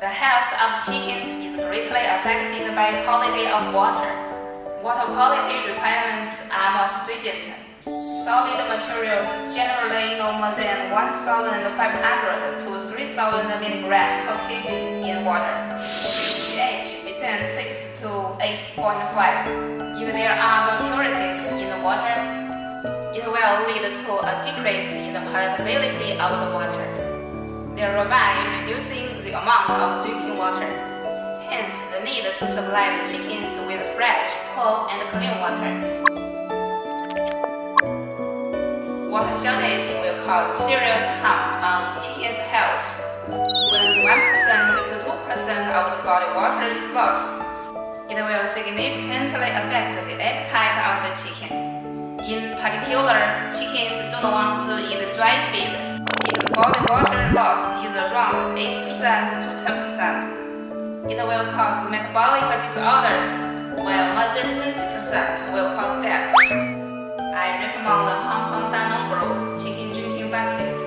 chicken is greatly affected by quality of water. Water quality requirements are more stringent. Solid materials generally no more than 1,500 to 3,000 mg per kg in water. pH between 6 to 8.5. If there are impurities in the water, it will lead to a decrease in the palatability of the water, thereby reducing the amount of drinking water. Hence, the need to supply the chickens with fresh, cool, and clean water. Water shortage will cause serious harm on chicken's health. When 1% to 2% of the body water is lost, it will significantly affect the appetite of the chicken. In particular, chickens don't want to eat dry feed. If the body water loss around 8% to 10%, it will cause metabolic disorders, while more than 20% will cause death. I recommend the Hong Kong Danone Brew chicken drinking bucket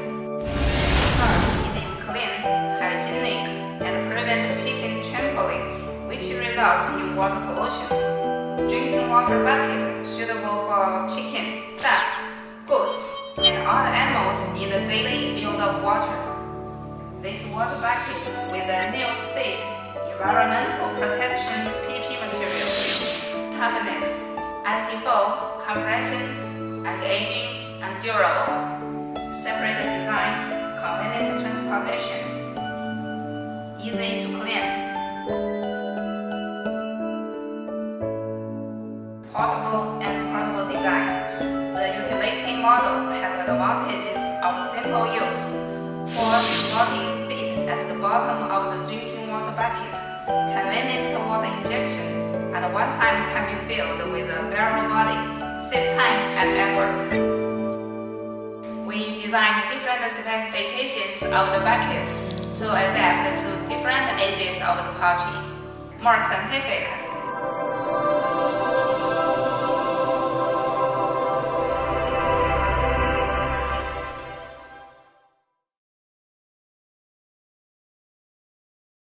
because it is clean, hygienic, and prevents chicken trampling, which results in water pollution. Drinking water bucket suitable for chicken, duck, goose, and other animals in the daily use of water. This water bucket with a new safe environmental protection PP material, toughness, anti-fall, compression, anti-aging, and durable. Separate design, convenient transportation, easy to clean. Portable and portable design. The utility model has advantages of simple use. For supporting bottom of the drinking water bucket, convenient water injection, and one time can be filled with a barrel body, save time and effort. We design different specifications of the buckets to adapt to different ages of the poultry. More scientific